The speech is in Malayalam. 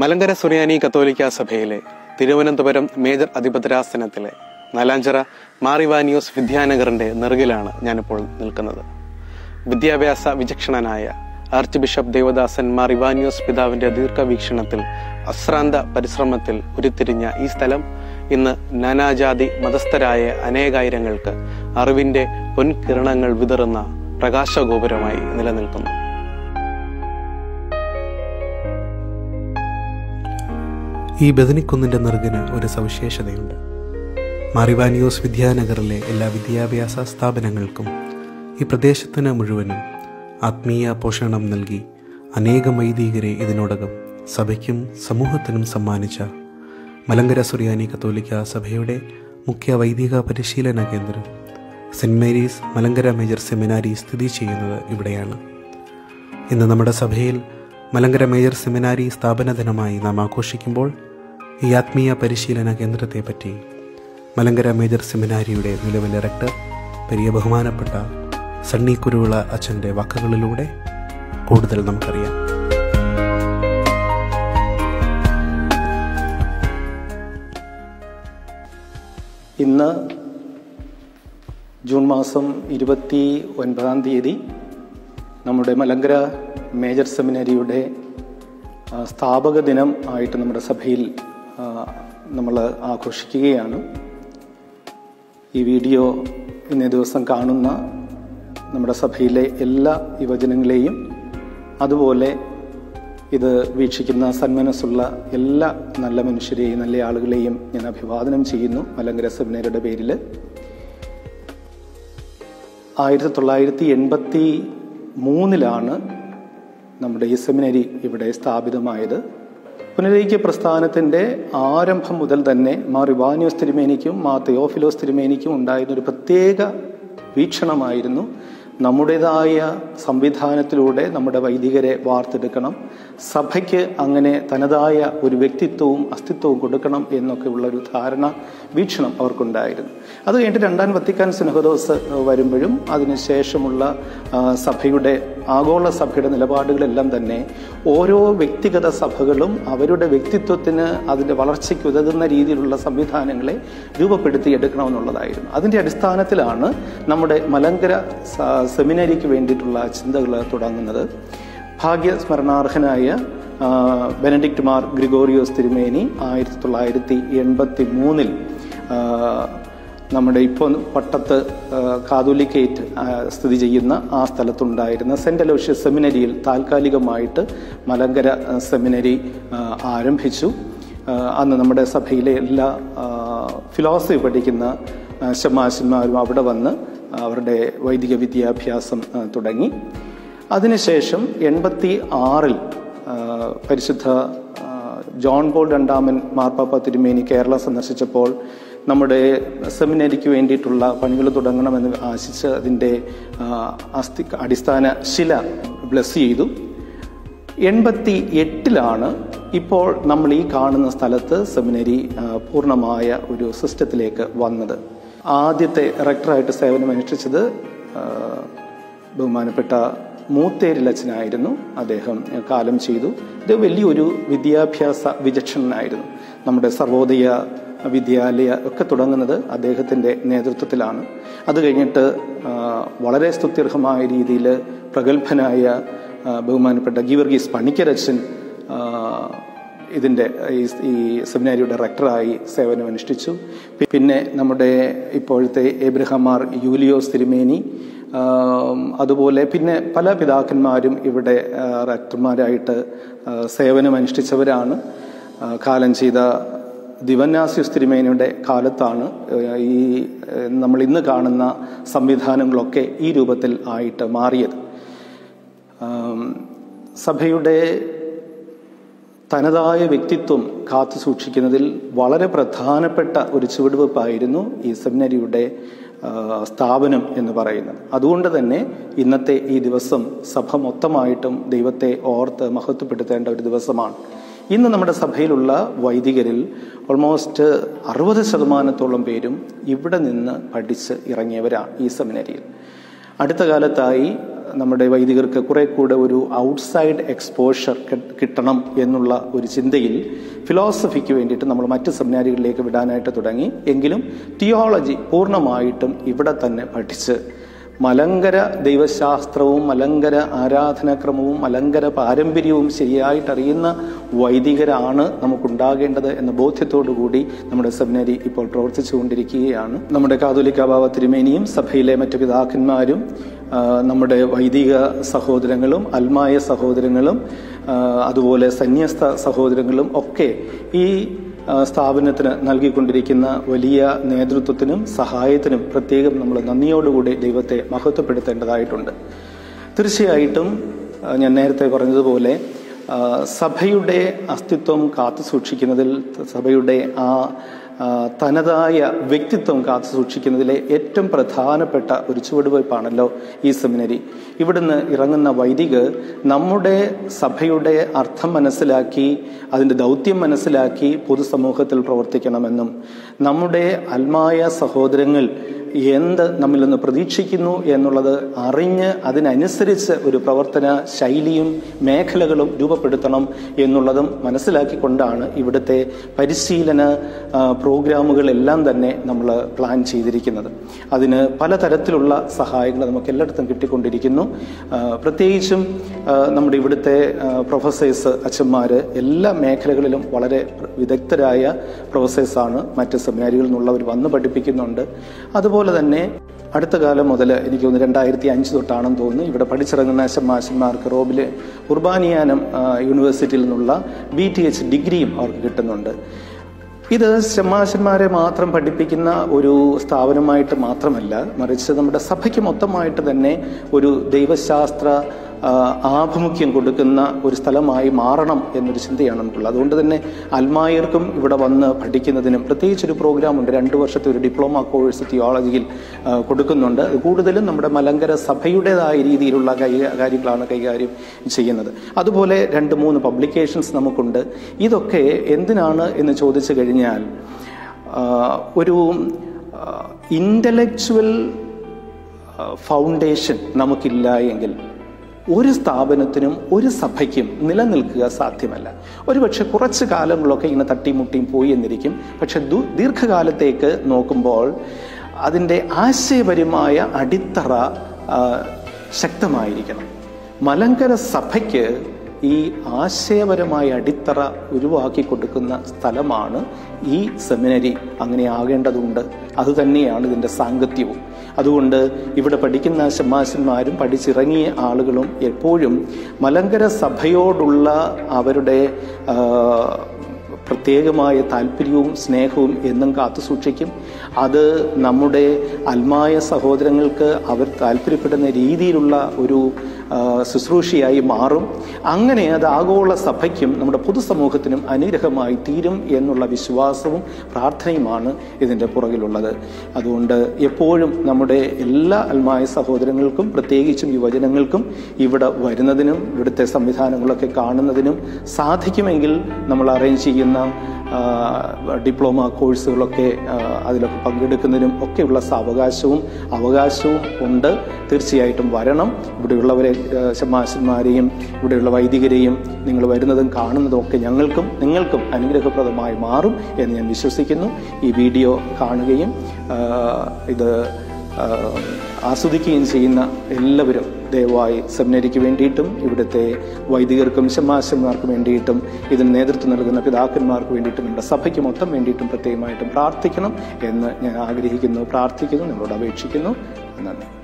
മലങ്കര സുറിയാനി കത്തോലിക്ക സഭയിലെ തിരുവനന്തപുരം മേജർ അധിപതരാസനത്തിലെ നാലാഞ്ചിറ മാറിവാനിയോസ് വിദ്യാനഗറിന്റെ നെറുകിലാണ് ഞാനിപ്പോൾ നിൽക്കുന്നത്. വിദ്യാഭ്യാസ വിചക്ഷണനായ ആർച്ച് ബിഷപ്പ് ദേവദാസൻ മാറിവാനിയോസ് പിതാവിന്റെ ദീർഘവീക്ഷണത്തിൽ അശ്രാന്ത പരിശ്രമത്തിൽ ഉരുത്തിരിഞ്ഞ ഈ സ്ഥലം ഇന്ന് നാനാജാതി മതസ്ഥരായ അനേകായിരങ്ങൾക്ക് അറിവിന്റെ പൊൻകിരണങ്ങൾ വിതറുന്ന പ്രകാശഗോപുരമായി നിലനിൽക്കുന്നു. ഈ ബദനിക്കുന്നിന്റെ നെറുകിന് ഒരു സവിശേഷതയുണ്ട്. മാറിവാനിയോസ് വിദ്യാനഗറിലെ എല്ലാ വിദ്യാഭ്യാസ സ്ഥാപനങ്ങൾക്കും ഈ പ്രദേശത്തിന് മുഴുവനും ആത്മീയ പോഷണം നൽകി അനേകം വൈദികരെ ഇതിനോടകം സഭയ്ക്കും സമൂഹത്തിനും സമ്മാനിച്ച മലങ്കര സുറിയാനി കത്തോലിക്ക സഭയുടെ മുഖ്യ വൈദിക പരിശീലന കേന്ദ്രം. Saint Mary's Malankara major seminary സ്ഥിതി ചെയ്യുന്നത് ഇവിടെയാണ്. ഇന്ന് നമ്മുടെ സഭയിൽ മലങ്കര മേജർ സെമിനാരി സ്ഥാപന ദിനമായി നാം ആഘോഷിക്കുമ്പോൾ ഈ ആത്മീയ പരിശീലന കേന്ദ്രത്തെപ്പറ്റി മലങ്കര മേജർ സെമിനാരിയുടെ നിലവിലെ ഡയറക്ടർ പെരിയ ബഹുമാനപ്പെട്ട സണ്ണി കുരുവിള അച്ഛന്റെ വാക്കുകളിലൂടെ കൂടുതൽ നമുക്കറിയാം. ഇന്ന് ജൂൺ മാസം ഇരുപത്തി ഒൻപതാം തീയതി നമ്മുടെ മലങ്കര മേജർ സെമിനറിയുടെ സ്ഥാപക ദിനം ആയിട്ട് നമ്മുടെ സഭയിൽ നമ്മൾ ആഘോഷിക്കുകയാണ്. ഈ വീഡിയോ ഇന്നേ ദിവസം കാണുന്ന നമ്മുടെ സഭയിലെ എല്ലാ യുവജനങ്ങളെയും അതുപോലെ ഇത് വീക്ഷിക്കുന്ന സന്മനസ്സുള്ള എല്ലാ നല്ല മനുഷ്യരെയും നല്ല ആളുകളെയും ഞാൻ അഭിവാദനം ചെയ്യുന്നു മലങ്കര സെമിനാരിയുടെ പേരിൽ ആയിരത്തി തൊള്ളായിരത്തി എൺപത്തി മൂന്നിലാണ് നമ്മുടെ ഈ സെമിനറി ഇവിടെ സ്ഥാപിതമായത്. പുനരൈക്യ പ്രസ്ഥാനത്തിന്റെ ആരംഭം മുതൽ തന്നെ മാർ ഇവാനിയോസ് തിരുമേനിക്കും മാർ തെയോഫിലോസ് തിരുമേനിക്കും ഉണ്ടായിരുന്ന ഒരു പ്രത്യേക വീക്ഷണമായിരുന്നു. നമ്മുടേതായ സംവിധാനത്തിലൂടെ നമ്മുടെ വൈദികരെ വാർത്തെടുക്കണം. സഭയ്ക്ക് അങ്ങനെ തനതായ ഒരു വ്യക്തിത്വവും അസ്തിത്വവും കൊടുക്കണം എന്നൊക്കെ ഉള്ള ഒരു ധാരണ വീക്ഷണം അവർക്കുണ്ടായിരുന്നു. അത് കഴിഞ്ഞിട്ട് രണ്ടാം വത്തിക്കാൻ സിനഹദോസ് വരുമ്പോഴും അതിനുശേഷമുള്ള സഭയുടെ ആഗോള സഭയുടെ നിലപാടുകളെല്ലാം തന്നെ ഓരോ വ്യക്തിഗത സഭകളും അവരുടെ വ്യക്തിത്വത്തിന് അതിന്റെ വളർച്ചയ്ക്ക് ഉതകുന്ന രീതിയിലുള്ള സംവിധാനങ്ങളെ രൂപപ്പെടുത്തി എടുക്കണമെന്നുള്ളതായിരുന്നു അതിന്റെ അടിസ്ഥാനത്തിലാണ് നമ്മുടെ മലങ്കര സെമിനാരിക്ക് വേണ്ടിയിട്ടുള്ള ചിന്തകൾ തുടങ്ങുന്നത്. ഭാഗ്യസ്മരണാർഹനായ ബെനഡിക്ട് മാർ ഗ്രിഗോറിയോസ് തിരുമേനി ആയിരത്തി തൊള്ളായിരത്തി എൺപത്തി മൂന്നിൽ നമ്മുടെ ഇപ്പോൾ പട്ടത്ത് കാതോലിക്കേറ്റ് സ്ഥിതി ചെയ്യുന്ന ആ സ്ഥലത്തുണ്ടായിരുന്ന സെന്റ് അലോഷ്യസ് സെമിനരിയിൽ താൽക്കാലികമായിട്ട് മലങ്കര സെമിനരി ആരംഭിച്ചു. അന്ന് നമ്മുടെ സഭയിലെ എല്ലാ ഫിലോസഫി പഠിക്കുന്ന ശമാശന്മാരും അവിടെ വന്ന് അവരുടെ വൈദിക വിദ്യാഭ്യാസം തുടങ്ങി. അതിനുശേഷം എൺപത്തി ആറിൽ പരിശുദ്ധ ജോൺ പോൾ രണ്ടാമൻ മാർപ്പാപ്പ തിരുമേനി കേരളം സന്ദർശിച്ചപ്പോൾ നമ്മുടെ സെമിനറിക്ക് വേണ്ടിയിട്ടുള്ള പണികൾ തുടങ്ങണമെന്ന് ആശിച്ച് അതിന്റെ അസ്ഥി അടിസ്ഥാന ശില ബ്ലസ് ചെയ്തു. എൺപത്തി എട്ടിലാണ് ഇപ്പോൾ നമ്മൾ ഈ കാണുന്ന സ്ഥലത്ത് സെമിനറി പൂർണമായ ഒരു സിസ്റ്റത്തിലേക്ക് വന്നത്. ആദ്യത്തെ റെക്ടറായിട്ട് സേവനമനുഷ്ഠിച്ചത് ബഹുമാനപ്പെട്ട മൂത്തേരിലച്ചനായിരുന്നു അദ്ദേഹം കാലം ചെയ്തു. ഇത് വലിയൊരു വിദ്യാഭ്യാസ വിചക്ഷണനായിരുന്നു. നമ്മുടെ സർവോദയ വിദ്യാലയ ഒക്കെ തുടങ്ങുന്നത് അദ്ദേഹത്തിന്റെ നേതൃത്വത്തിലാണ്. അത് കഴിഞ്ഞിട്ട് വളരെ സ്തുത്യർഹമായ രീതിയിൽ പ്രഗത്ഭനായ ബഹുമാനപ്പെട്ട ഗീവർഗീസ് പണിക്കരച്ചൻ ഇതിന്റെ ഈ സെമിനാരിയുടെ ഡയറക്ടറായി സേവനമനുഷ്ഠിച്ചു. പിന്നെ നമ്മുടെ ഇപ്പോഴത്തെ എബ്രഹാമാർ യൂലിയോസ് തിരുമേനി അതുപോലെ പിന്നെ പല പിതാക്കന്മാരും ഇവിടെ റക്ടർമാരായിട്ട് സേവനം സേവനമനുഷ്ഠിച്ചവരാണ്. കാലം ചെയ്ത ദിവന്നാസ്യുസ് തിരുമേനിയുടെ കാലത്താണ് ഈ നമ്മൾ ഇന്ന് കാണുന്ന സംവിധാനങ്ങളൊക്കെ ഈ രൂപത്തിൽ ആയിട്ട് മാറിയത്. സഭയുടെ തനതായ വ്യക്തിത്വം കാത്തു സൂക്ഷിക്കുന്നതിൽ വളരെ പ്രധാനപ്പെട്ട ഒരു ചുവടുവെപ്പായിരുന്നു ഈ സെമിനറിയുടെ സ്ഥാപനം എന്ന് പറയുന്നത്. അതുകൊണ്ട് തന്നെ ഇന്നത്തെ ഈ ദിവസം സഭ മൊത്തമായിട്ടും ദൈവത്തെ ഓർത്ത് മഹത്വപ്പെടുത്തേണ്ട ഒരു ദിവസമാണ്. ഇന്ന് നമ്മുടെ സഭയിലുള്ള വൈദികരിൽ ഓൾമോസ്റ്റ് അറുപത് ശതമാനത്തോളം പേരും ഇവിടെ നിന്ന് പഠിച്ച് ഇറങ്ങിയവരാണ് ഈ സെമിനറിയിൽ അടുത്ത കാലത്തായി നമ്മുടെ വൈദികർക്ക് കുറെ കൂടെ ഒരു ഔട്ട്സൈഡ് എക്സ്പോഷർ കിട്ടണം എന്നുള്ള ഒരു ചിന്തയിൽ ഫിലോസഫിക്ക് വേണ്ടിയിട്ട് നമ്മൾ മറ്റ് സെമിനാരികളിലേക്ക് വിടാനായിട്ട് തുടങ്ങി. എങ്കിലും തിയോളജി പൂർണമായിട്ടും ഇവിടെ തന്നെ പഠിച്ച് മലങ്കര ദൈവശാസ്ത്രവും മലങ്കര ആരാധനാക്രമവും മലങ്കര പാരമ്പര്യവും ശരിയായിട്ടറിയുന്ന വൈദികരാണ് നമുക്കുണ്ടാകേണ്ടത് എന്ന കൂടി നമ്മുടെ സെമിനറി ഇപ്പോൾ പ്രവർത്തിച്ചുകൊണ്ടിരിക്കുകയാണ്. നമ്മുടെ കാതോലിക്ക ബാബ തിരുമേനിയും സഭയിലെ മറ്റു പിതാക്കന്മാരും നമ്മുടെ വൈദിക സഹോദരങ്ങളും അൽമായ സഹോദരങ്ങളും അതുപോലെ സന്യസ്ത സഹോദരങ്ങളും ഒക്കെ ഈ സ്ഥാപനത്തിന് നൽകിക്കൊണ്ടിരിക്കുന്ന വലിയ നേതൃത്വത്തിനും സഹായത്തിനും പ്രത്യേകം നമ്മൾ നന്ദിയോടുകൂടി ദൈവത്തെ മഹത്വപ്പെടുത്തേണ്ടതായിട്ടുണ്ട്. തീർച്ചയായിട്ടും ഞാൻ നേരത്തെ പറഞ്ഞതുപോലെ സഭയുടെ അസ്തിത്വം കാത്തു സൂക്ഷിക്കുന്നതിൽ സഭയുടെ ആ തനതായ വ്യക്തിത്വം കാത്തു സൂക്ഷിക്കുന്നതിലെ ഏറ്റവും പ്രധാനപ്പെട്ട ഒരു ചുവടുവയ്പ്പാണല്ലോ ഈ സെമിനറി ഇവിടുന്ന് ഇറങ്ങുന്ന വൈദികർ നമ്മുടെ സഭയുടെ അർത്ഥം മനസ്സിലാക്കി അതിന്റെ ദൗത്യം മനസ്സിലാക്കി പൊതുസമൂഹത്തിൽ പ്രവർത്തിക്കണമെന്നും നമ്മുടെ അൽമായ സഹോദരങ്ങൾ എന്ത് നമ്മിൽ നിന്ന് പ്രതീക്ഷിക്കുന്നു എന്നുള്ളത് അറിഞ്ഞ് അതിനനുസരിച്ച് ഒരു പ്രവർത്തന ശൈലിയും മേഖലകളും രൂപപ്പെടുത്തണം എന്നുള്ളതും മനസ്സിലാക്കിക്കൊണ്ടാണ് ഇവിടുത്തെ പരിശീലന പ്രോഗ്രാമുകളെല്ലാം തന്നെ നമ്മൾ പ്ലാൻ ചെയ്തിരിക്കുന്നത്. അതിന് പലതരത്തിലുള്ള സഹായങ്ങൾ നമുക്ക് എല്ലായിടത്തും കിട്ടിക്കൊണ്ടിരിക്കുന്നു. പ്രത്യേകിച്ചും നമ്മുടെ ഇവിടുത്തെ പ്രൊഫസേഴ്സ് അച്ഛന്മാർ എല്ലാ മേഖലകളിലും വളരെ വിദഗ്ധരായ പ്രൊഫസേഴ്സാണ് മറ്റ് സെമിനാരികളിൽ നിന്നുള്ളവർ വന്ന് പഠിപ്പിക്കുന്നുണ്ട്. അതുപോലെ തന്നെ അടുത്ത കാലം മുതൽ എനിക്ക് തോന്നുന്നു രണ്ടായിരത്തി അഞ്ച് തൊട്ടാണെന്ന് തോന്നുന്നു. ഇവിടെ പഠിച്ചിറങ്ങുന്ന ശമാശന്മാർക്ക് റോബിലെ ഉർബാനിയാനം യൂണിവേഴ്സിറ്റിയിൽ നിന്നുള്ള ബി ടി എച്ച് ഡിഗ്രിയും അവർക്ക് കിട്ടുന്നുണ്ട്. ഇത് ശമാശന്മാരെ മാത്രം പഠിപ്പിക്കുന്ന ഒരു സ്ഥാപനമായിട്ട് മാത്രമല്ല മറിച്ച് നമ്മുടെ സഭയ്ക്ക് മൊത്തമായിട്ട് തന്നെ ഒരു ദൈവശാസ്ത്ര ആഭിമുഖ്യം കൊടുക്കുന്ന ഒരു സ്ഥലമായി മാറണം എന്നൊരു ചിന്തയാണ് നമുക്കുള്ളത്. അതുകൊണ്ട് തന്നെ അൽമായർക്കും ഇവിടെ വന്ന് പഠിക്കുന്നതിനും പ്രത്യേകിച്ച് ഒരു പ്രോഗ്രാം ഉണ്ട് രണ്ട് വർഷത്തെ ഒരു ഡിപ്ലോമ കോഴ്സ് തിയോളജിയിൽ കൊടുക്കുന്നുണ്ട്. കൂടുതലും നമ്മുടെ മലങ്കര സഭയുടേതായ രീതിയിലുള്ള കാര്യങ്ങളാണ് കൈകാര്യം ചെയ്യുന്നത്. അതുപോലെ രണ്ട് മൂന്ന് പബ്ലിക്കേഷൻസ് നമുക്കുണ്ട്. ഇതൊക്കെ എന്തിനാണ് എന്ന് ചോദിച്ചു കഴിഞ്ഞാൽ ഒരു ഇന്റലക്ച്വൽ ഫൗണ്ടേഷൻ നമുക്കില്ല എങ്കിൽ ഒരു സ്ഥാപനത്തിനും ഒരു സഭയ്ക്കും നിലനിൽക്കുക സാധ്യമല്ല. ഒരുപക്ഷെ കുറച്ച് കാലങ്ങളൊക്കെ ഇങ്ങനെ തട്ടിമുട്ടിയും പോയി എന്നിരിക്കും. പക്ഷെ ദീർഘകാലത്തേക്ക് നോക്കുമ്പോൾ അതിന്റെ ആശയപരമായ അടിത്തറ ശക്തമായിരിക്കണം. മലങ്കര സഭയ്ക്ക് ഈ ആശയപരമായ അടിത്തറ ഉരുവാക്കി കൊടുക്കുന്ന സ്ഥലമാണ് ഈ സെമിനറി അങ്ങനെ ആകേണ്ടതുണ്ട്. അതുതന്നെയാണ് ഇതിന്റെ സാങ്കത്യവും. അതുകൊണ്ട് ഇവിടെ പഠിക്കുന്ന ശമാശന്മാരും പഠിച്ചിറങ്ങിയ ആളുകളും എപ്പോഴും മലങ്കര സഭയോടുള്ള അവരുടെ പ്രത്യേകമായ താല്പര്യവും സ്നേഹവും എന്നും കാത്തു സൂക്ഷിക്കും. അത് നമ്മുടെ അൽമായ സഹോദരങ്ങൾക്ക് അവർ താല്പര്യപ്പെടുന്ന രീതിയിലുള്ള ഒരു ശുശ്രൂഷയായി മാറും. അങ്ങനെ അത് ആഗോള സഭയ്ക്കും നമ്മുടെ പൊതുസമൂഹത്തിനും അനുഗ്രഹമായി തീരും എന്നുള്ള വിശ്വാസവും പ്രാർത്ഥനയുമാണ് ഇതിന്റെ പുറകിലുള്ളത്. അതുകൊണ്ട് എപ്പോഴും നമ്മുടെ എല്ലാ അൽമായ സഹോദരങ്ങൾക്കും പ്രത്യേകിച്ചും യുവജനങ്ങൾക്കും ഇവിടെ വരുന്നതിനും ഇവിടുത്തെ സംവിധാനങ്ങളൊക്കെ കാണുന്നതിനും സാധിക്കുമെങ്കിൽ നമ്മൾ അറേഞ്ച് ചെയ്യുന്ന ആ, ഡിപ്ലോമ കോഴ്സുകളൊക്കെ അതിലൊക്കെ പങ്കെടുക്കുന്നതിനും ഒക്കെയുള്ള സാവകാശവും അവകാശവും ഉണ്ട്. തീർച്ചയായിട്ടും വരണം. ഇവിടെയുള്ളവരെ ശമാശന്മാരെയും ഇവിടെയുള്ള വൈദികരെയും നിങ്ങൾ വരുന്നതും കാണുന്നതും ഒക്കെ ഞങ്ങൾക്കും നിങ്ങൾക്കും അനുഗ്രഹപ്രദമായി മാറും എന്ന് ഞാൻ വിശ്വസിക്കുന്നു. ഈ വീഡിയോ കാണുകയും ഇത് ആസ്വദിക്കുകയും ചെയ്യുന്ന എല്ലാവരും ദയവായി സെമിനരിക്ക് വേണ്ടിയിട്ടും ഇവിടുത്തെ വൈദികർക്കും ശമാശന്മാർക്കും വേണ്ടിയിട്ടും ഇതിന് നേതൃത്വം നൽകുന്ന പിതാക്കന്മാർക്ക് വേണ്ടിയിട്ടും നമ്മുടെ സഭയ്ക്ക് മൊത്തം വേണ്ടിയിട്ടും പ്രത്യേകമായിട്ടും പ്രാർത്ഥിക്കണം എന്ന് ഞാൻ ആഗ്രഹിക്കുന്നു പ്രാർത്ഥിക്കുന്നു നിങ്ങളോട് അപേക്ഷിക്കുന്നു. നന്ദി.